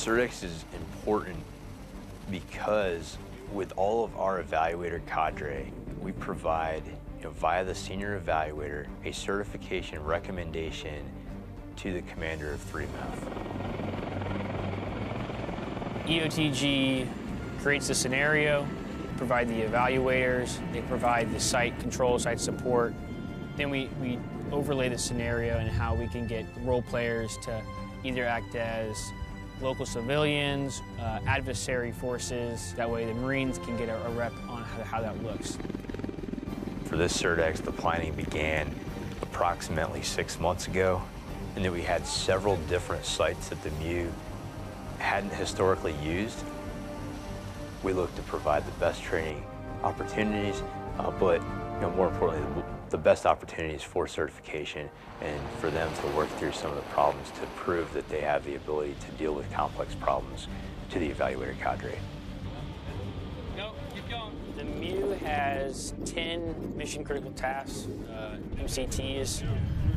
CERTEX is important because with all of our evaluator cadre, we provide, you know, via the senior evaluator, a certification recommendation to the commander of 3MEF. EOTG creates the scenario, provide the evaluators, they provide the site control, site support. Then we, we overlay the scenario and how we can get role players to either act as local civilians, uh, adversary forces. That way the Marines can get a, a rep on how, how that looks. For this CERTEX, the planning began approximately six months ago, and that we had several different sites that the MEU hadn't historically used. We looked to provide the best training opportunities, uh, but you know, more importantly, the best opportunities for certification and for them to work through some of the problems to prove that they have the ability to deal with complex problems to the evaluator cadre. Go, keep going. The MEU has 10 mission critical tasks, uh, MCTs.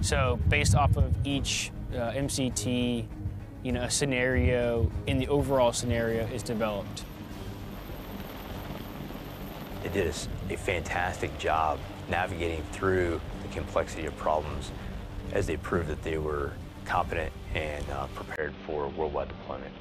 So based off of each uh, MCT, you know, a scenario in the overall scenario is developed. They did a, a fantastic job navigating through the complexity of problems as they proved that they were competent and uh, prepared for worldwide deployment.